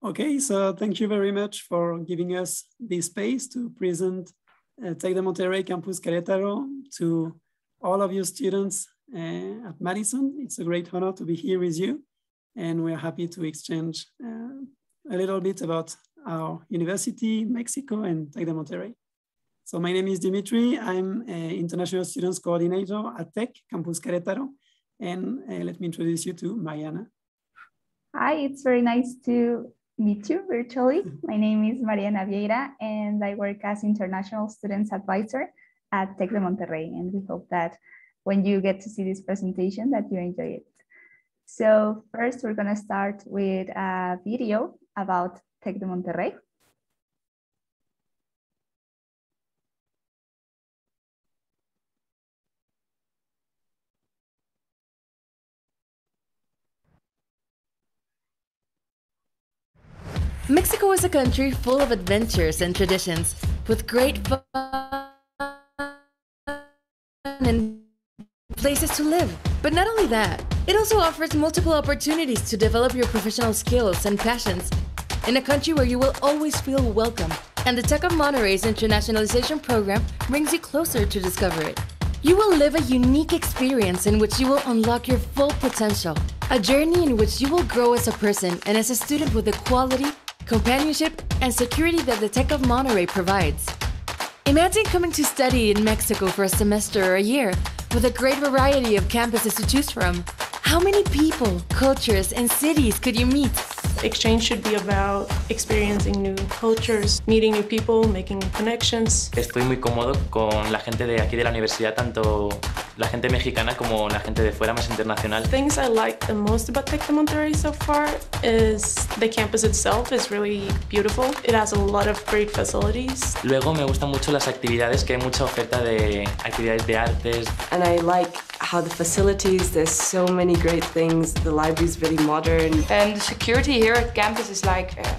Okay, so thank you very much for giving us this space to present uh, Tec de Monterrey Campus Querétaro to all of you students uh, at Madison. It's a great honor to be here with you. And we're happy to exchange uh, a little bit about our university, Mexico, and Tec de Monterrey. So my name is Dimitri. I'm an International Students Coordinator at Tec Campus Querétaro. And uh, let me introduce you to Mariana. Hi, it's very nice to meet you virtually. Mm-hmm. My name is Mariana Vieira and I work as International Students Advisor at Tec de Monterrey. And we hope that when you get to see this presentation that you enjoy it. So first we're gonna start with a video about Tec de Monterrey. Mexico is a country full of adventures and traditions, with great fun and places to live. But not only that, it also offers multiple opportunities to develop your professional skills and passions in a country where you will always feel welcome. And the Tec of Monterrey's internationalization program brings you closer to discover it. You will live a unique experience in which you will unlock your full potential. A journey in which you will grow as a person and as a student with the quality, companionship, and security that the Tec of Monterrey provides. Imagine coming to study in Mexico for a semester or a year with a great variety of campuses to choose from. How many people, cultures, and cities could you meet? Exchange should be about experiencing new cultures, meeting new people, making connections. Estoy muy cómodo con la gente de aquí de la universidad, tanto la gente mexicana como la gente de fuera más internacional. Things I like the most about Tec de Monterrey so far is the campus itself is really beautiful. It has a lot of great facilities. Luego me gustan mucho las actividades, que hay mucha oferta de actividades de artes. And I like how the facilities, there's so many great things. The library is really modern. And the security here at campus is like, uh,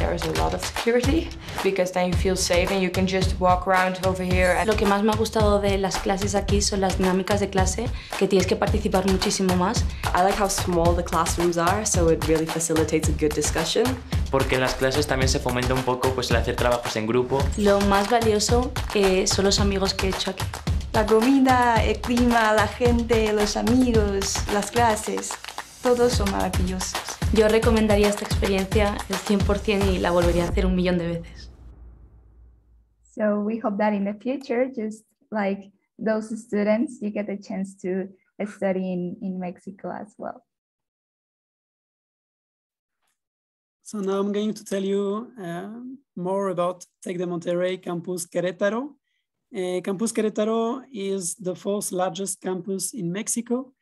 there is a lot of security because then you feel safe and you can just walk around over here. Lo que más me ha gustado de las clases aquí son las dinámicas de clase, que tienes que participar muchísimo más. I like how small the classrooms are, so it really facilitates a good discussion. Porque en las clases también se fomenta un poco pues, el hacer trabajos en grupo. Lo más valioso eh, son los amigos que he hecho aquí. La comida, el clima, la gente, los amigos, las clases, todos son maravillosos. Yo recomendaría esta experiencia el 100% y la volvería a hacer un millón de veces. So we hope that in the future, just like those students, you get a chance to study in, in Mexico as well. So now I'm going to tell you uh, more about Tec de Monterrey Campus Querétaro. Uh, campus Querétaro is the fourth largest campus in Mexico.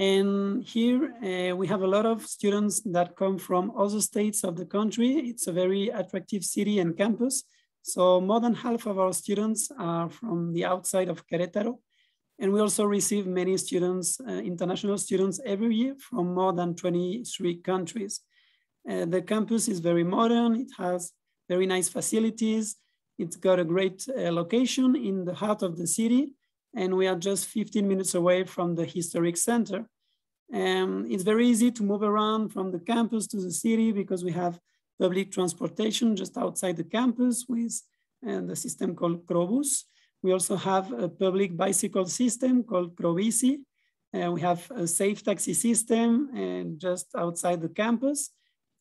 And here uh, we have a lot of students that come from other states of the country. It's a very attractive city and campus. So more than half of our students are from the outside of Querétaro. And we also receive many students, uh, international students every year from more than 23 countries. Uh, the campus is very modern. It has very nice facilities. It's got a great uh, location in the heart of the city, and we are just 15 minutes away from the historic center. And it's very easy to move around from the campus to the city because we have public transportation just outside the campus with uh, the system called Qrobus. We also have a public bicycle system called QroBici. Uh, we have a safe taxi system and just outside the campus.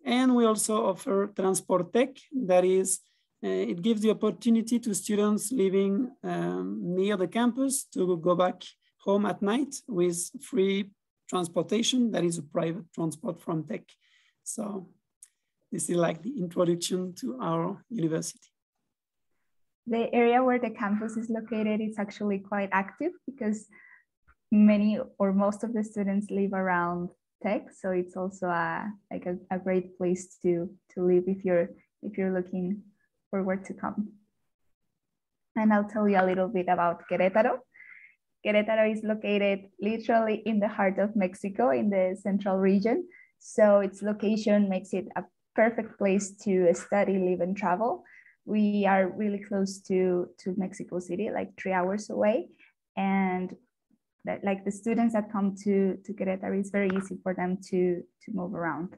And we also offer Transportec, that is, uh, it gives the opportunity to students living um, near the campus to go back home at night with free transportation. That is a private transport from Tec. So this is like the introduction to our university. The area where the campus is located is actually quite active because many or most of the students live around Tec. So it's also a, like a, a great place to, to live if you're, if you're looking forward to come. And I'll tell you a little bit about Querétaro. Querétaro is located literally in the heart of Mexico in the central region. So its location makes it a perfect place to study, live, and travel. We are really close to, to Mexico City, like three hours away. And that, like the students that come to, to Querétaro, it's very easy for them to, to move around.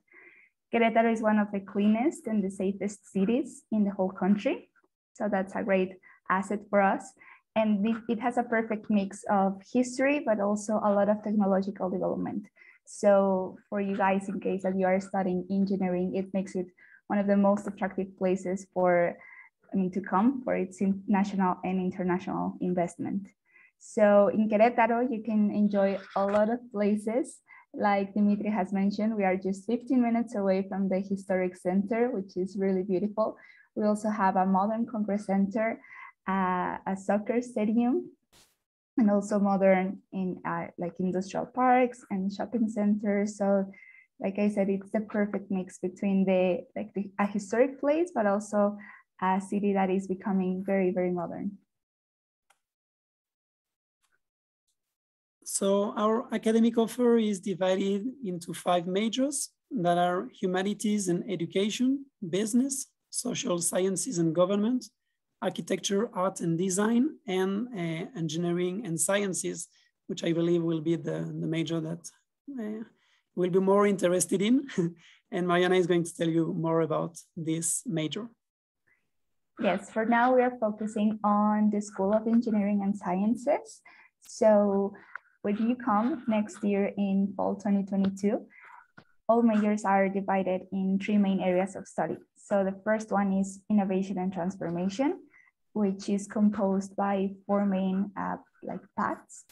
Querétaro is one of the cleanest and the safest cities in the whole country. So that's a great asset for us. And it has a perfect mix of history, but also a lot of technological development. So for you guys, in case that you are studying engineering, it makes it one of the most attractive places for I mean, to come for its national and international investment. So in Querétaro, you can enjoy a lot of places. Like Dimitri has mentioned, we are just 15 minutes away from the historic center, which is really beautiful. We also have a modern congress center, uh, a soccer stadium, and also modern in uh, like industrial parks and shopping centers. So like I said, it's the perfect mix between the like the, a historic place, but also a city that is becoming very, very modern. So our academic offer is divided into five majors that are humanities and education, business, social sciences and government, architecture, art and design, and uh, engineering and sciences, which I believe will be the, the major that uh, will be more interested in. and Mariana is going to tell you more about this major. Yes, for now we are focusing on the School of Engineering and Sciences. So when you come next year in fall 2022, all majors are divided in three main areas of study. So the first one is innovation and transformation, which is composed by four main uh, like paths.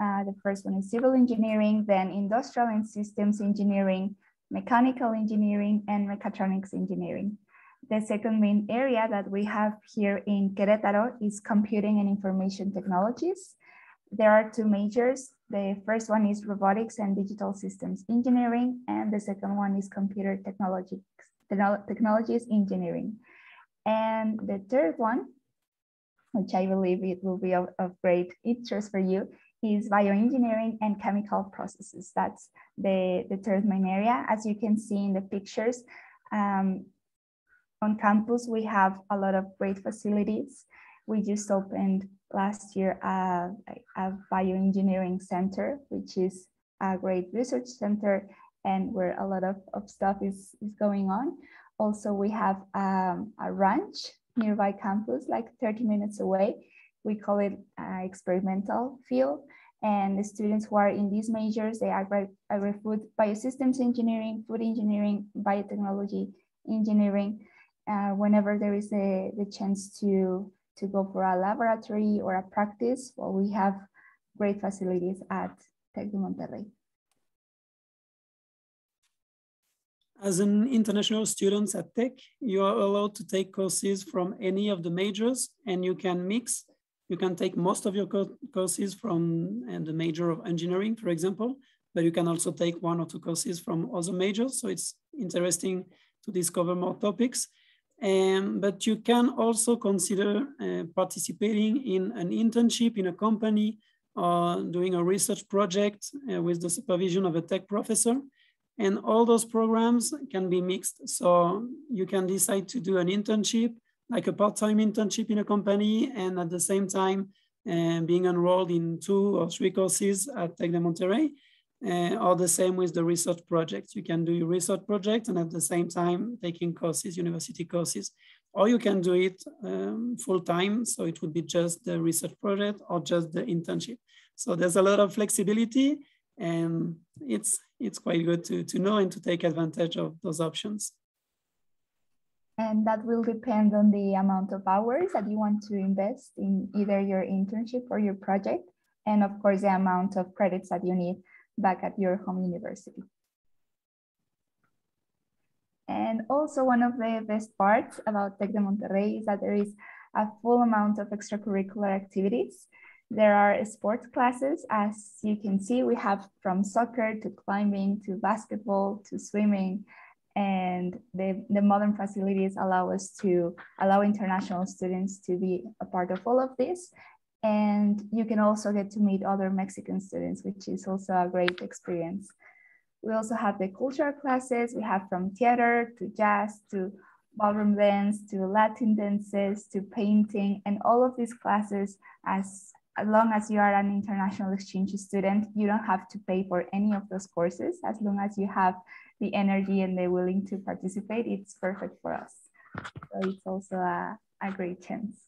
Uh, the first one is civil engineering, then industrial and systems engineering, mechanical engineering, and mechatronics engineering. The second main area that we have here in Querétaro is computing and information technologies. There are two majors. The first one is robotics and digital systems engineering, and the second one is computer technology, technologies engineering. And the third one, which I believe it will be of, of great interest for you, is bioengineering and chemical processes. That's the, the third main area. As you can see in the pictures, um, on campus, we have a lot of great facilities. We just opened last year a, a bioengineering center, which is a great research center and where a lot of, of stuff is, is going on. Also, we have um, a ranch nearby campus, like 30 minutes away. We call it uh, experimental field. And the students who are in these majors, they are agri-food, biosystems engineering, food engineering, biotechnology engineering, uh, whenever there is a, the chance to, to go for a laboratory or a practice, well, we have great facilities at Tec de Monterrey. As an international student at Tec, you are allowed to take courses from any of the majors and you can mix. You can take most of your co courses from the major of engineering, for example, but you can also take one or two courses from other majors. So it's interesting to discover more topics. Um, but you can also consider uh, participating in an internship in a company or doing a research project uh, with the supervision of a Tec professor. And all those programs can be mixed. So you can decide to do an internship, like a part-time internship in a company, and at the same time, uh, being enrolled in two or three courses at Tec de Monterrey uh, or the same with the research projects. You can do your research project and at the same time taking courses, university courses, or you can do it um, full time. So it would be just the research project or just the internship. So there's a lot of flexibility and it's, it's quite good to, to know and to take advantage of those options. And that will depend on the amount of hours that you want to invest in either your internship or your project. And of course, the amount of credits that you need back at your home university. And also one of the best parts about Tec de Monterrey is that there is a full amount of extracurricular activities. There are sports classes, as you can see, we have from soccer to climbing to basketball to swimming, and the, the modern facilities allow us to allow international students to be a part of all of this and you can also get to meet other Mexican students, which is also a great experience. We also have the cultural classes. We have from theater to jazz to ballroom dance to Latin dances to painting. And all of these classes, as as long as you are an international exchange student, you don't have to pay for any of those courses. As long as you have the energy and the willing to participate, it's perfect for us. So it's also a, a great chance.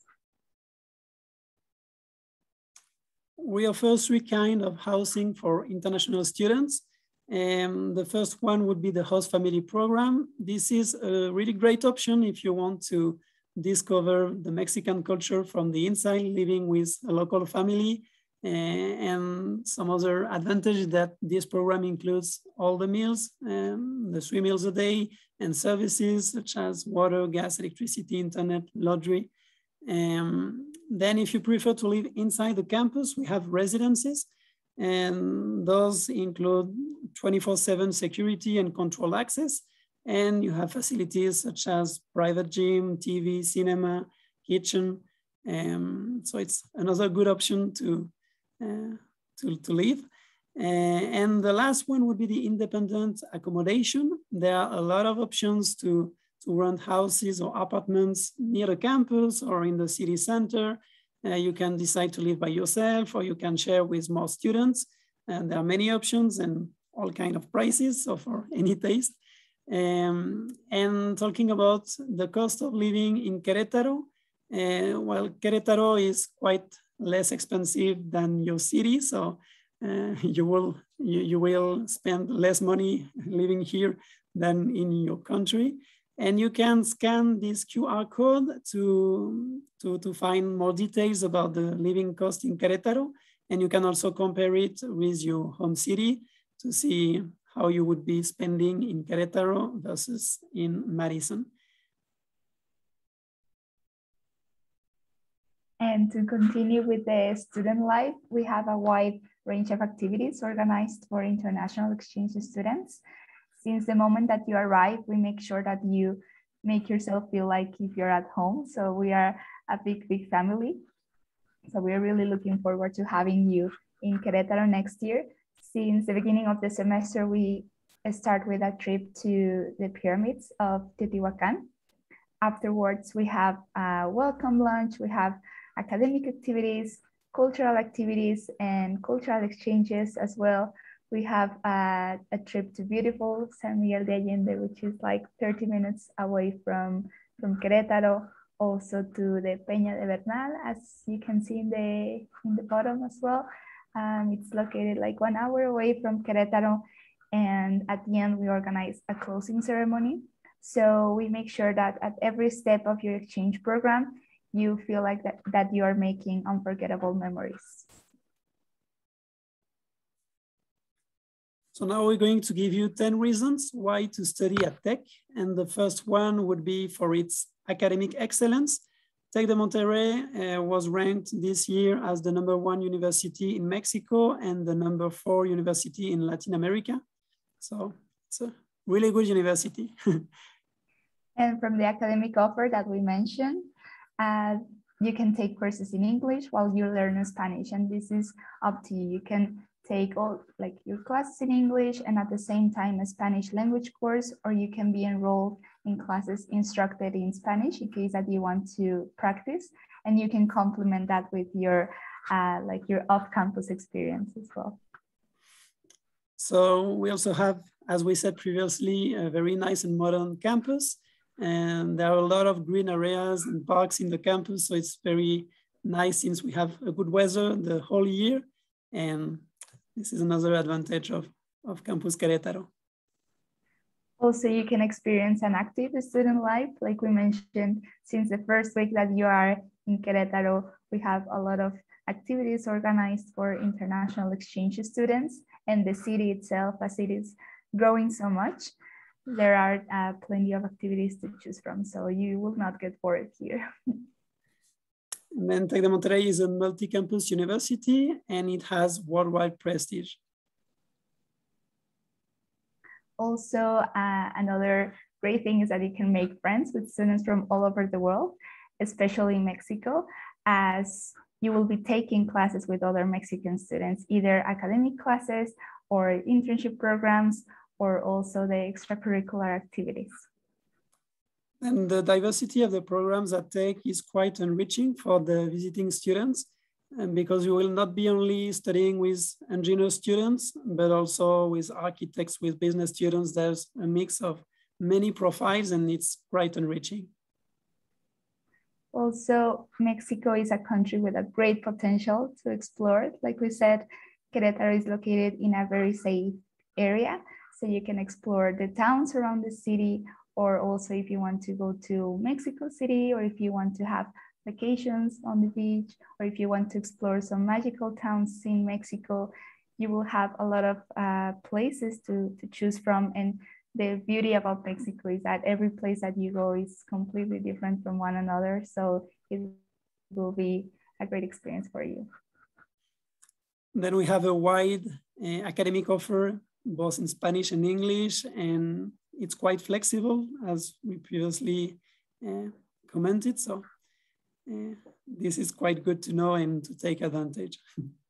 We offer three kind of housing for international students. And the first one would be the host family program. This is a really great option if you want to discover the Mexican culture from the inside, living with a local family. and some other advantage that this program includes all the meals, um, the three meals a day, and services such as water, gas, electricity, internet, laundry. Um, then if you prefer to live inside the campus, we have residences, and those include 24-7 security and control access. And you have facilities such as private gym, TV, cinema, kitchen. Um, so it's another good option to, uh, to, to live. Uh, and the last one would be the independent accommodation. There are a lot of options to, to rent houses or apartments near the campus or in the city center. Uh, you can decide to live by yourself or you can share with more students. And there are many options and all kind of prices, so for any taste. Um, and talking about the cost of living in Querétaro, uh, well, Querétaro is quite less expensive than your city, so uh, you will you, you will spend less money living here than in your country. And you can scan this QR code to, to, to find more details about the living cost in Querétaro. And you can also compare it with your home city to see how you would be spending in Querétaro versus in Madison. And to continue with the student life, we have a wide range of activities organized for international exchange students. Since the moment that you arrive, we make sure that you make yourself feel like if you're at home. So we are a big, big family. So we're really looking forward to having you in Querétaro next year since the beginning of the semester, we start with a trip to the pyramids of Teotihuacan. Afterwards, we have a welcome lunch, we have academic activities, cultural activities, and cultural exchanges as well. We have a, a trip to beautiful San Miguel de Allende, which is like 30 minutes away from, from Querétaro, also to the Peña de Bernal, as you can see in the, in the bottom as well. Um, it's located like one hour away from Querétaro. And at the end, we organize a closing ceremony. So we make sure that at every step of your exchange program, you feel like that, that you are making unforgettable memories. So now we're going to give you 10 reasons why to study at Tec. And the first one would be for its academic excellence. Tec de Monterrey uh, was ranked this year as the number one university in Mexico and the number four university in Latin America. So it's a really good university. and from the academic offer that we mentioned, uh, you can take courses in English while you learn Spanish, and this is up to you. You can take all like your classes in English and at the same time a Spanish language course, or you can be enrolled in classes instructed in Spanish in case that you want to practice, and you can complement that with your uh, like your off-campus experience as well. So we also have, as we said previously, a very nice and modern campus, and there are a lot of green areas and parks in the campus. So it's very nice since we have a good weather the whole year, and this is another advantage of, of Campus Querétaro. Also, you can experience an active student life. Like we mentioned, since the first week that you are in Querétaro, we have a lot of activities organized for international exchange students and the city itself, as it is growing so much, there are uh, plenty of activities to choose from. So you will not get bored here. And then Tec de Monterrey is a multi-campus university and it has worldwide prestige. Also, uh, another great thing is that you can make friends with students from all over the world, especially Mexico, as you will be taking classes with other Mexican students, either academic classes or internship programs, or also the extracurricular activities. And the diversity of the programs at Tec is quite enriching for the visiting students. and because you will not be only studying with engineer students, but also with architects, with business students. There's a mix of many profiles and it's quite enriching. Also, Mexico is a country with a great potential to explore. Like we said, Querétaro is located in a very safe area. So you can explore the towns around the city, or also if you want to go to Mexico City, or if you want to have vacations on the beach, or if you want to explore some magical towns in Mexico, you will have a lot of uh, places to, to choose from. And the beauty about Mexico is that every place that you go is completely different from one another. So it will be a great experience for you. Then we have a wide uh, academic offer, both in Spanish and English, and it's quite flexible as we previously uh, commented. So uh, this is quite good to know and to take advantage.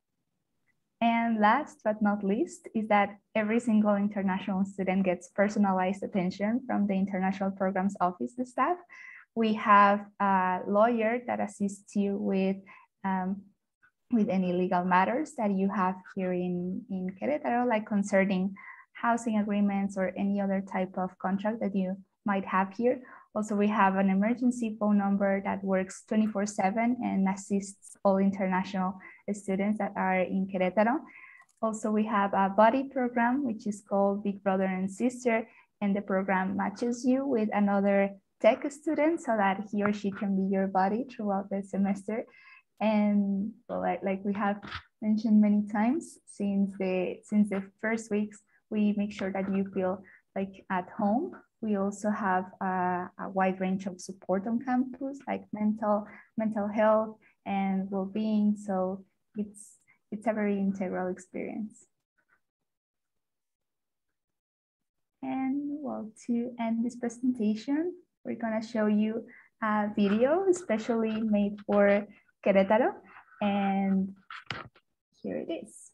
And last but not least is that every single international student gets personalized attention from the International Programs Office staff. We have a lawyer that assists you with, um, with any legal matters that you have here in, in Querétaro, like concerning housing agreements or any other type of contract that you might have here. Also, we have an emergency phone number that works 24 7 and assists all international students that are in Querétaro. Also, we have a buddy program, which is called Big Brother and Sister, and the program matches you with another Tec student so that he or she can be your buddy throughout the semester. And like, like we have mentioned many times, since the since the first weeks, we make sure that you feel like at home we also have a, a, wide range of support on campus, like mental mental health and well-being. So it's it's a very integral experience. And well, to end this presentation, we're gonna show you a video especially made for Querétaro. And here it is.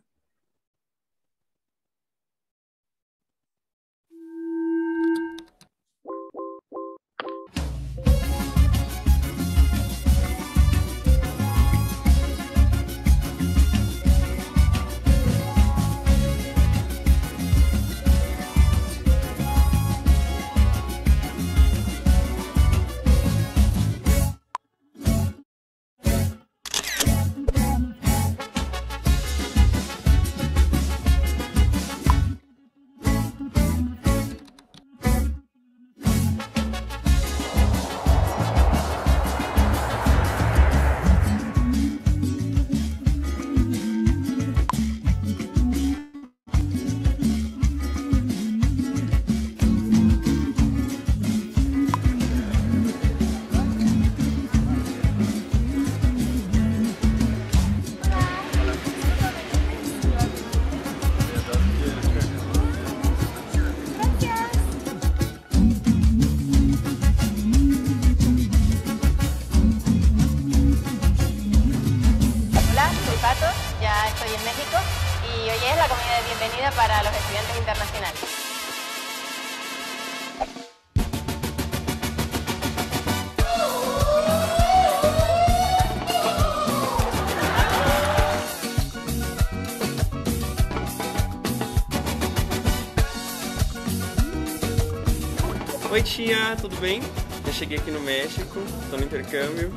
Tia, tudo bem? Eu cheguei aqui no México, estou no intercâmbio.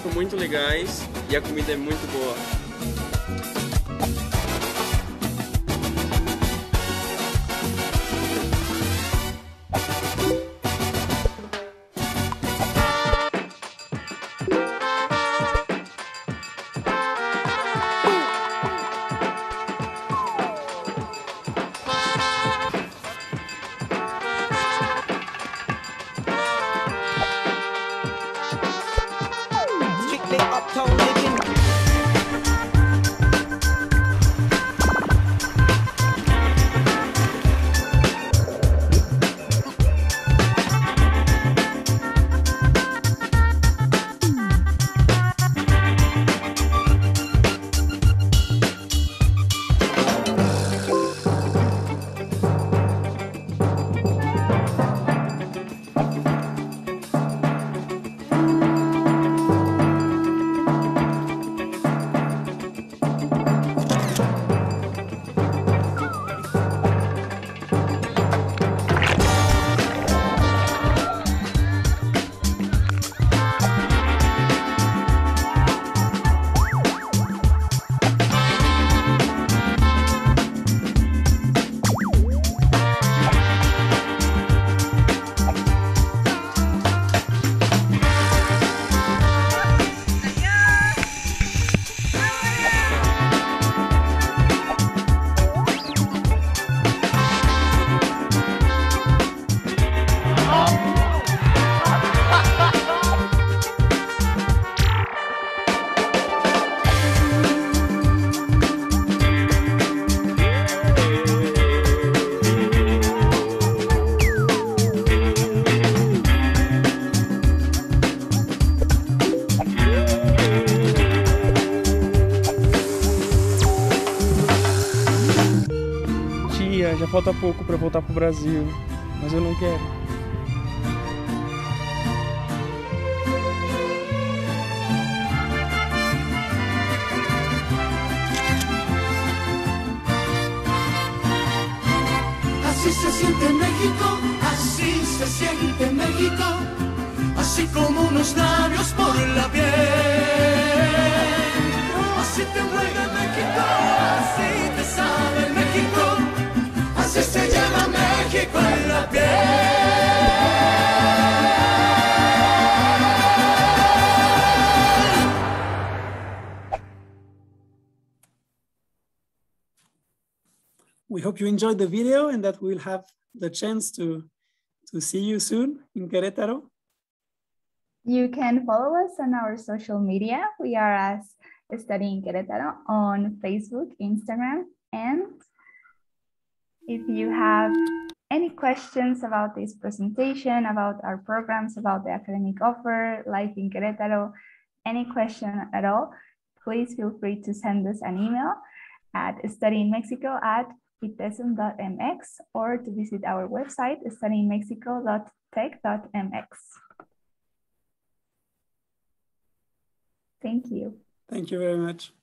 São muito legais e a comida é muito boa. Brasil, mas eu não quero. Así se siente México, así se siente México, así como unos labios por la piel. Así te juega México, así te sabe México, así se lleva México en la piel. We hope you enjoyed the video and that we'll have the chance to, to see you soon in Querétaro. You can follow us on our social media. We are as Studying Querétaro on Facebook, Instagram, and if you have any questions about this presentation, about our programs, about the academic offer, life in Querétaro, any question at all, please feel free to send us an email at studyingmexico at itesm.mx or to visit our website studyingmexico.tec.mx. Thank you. Thank you very much.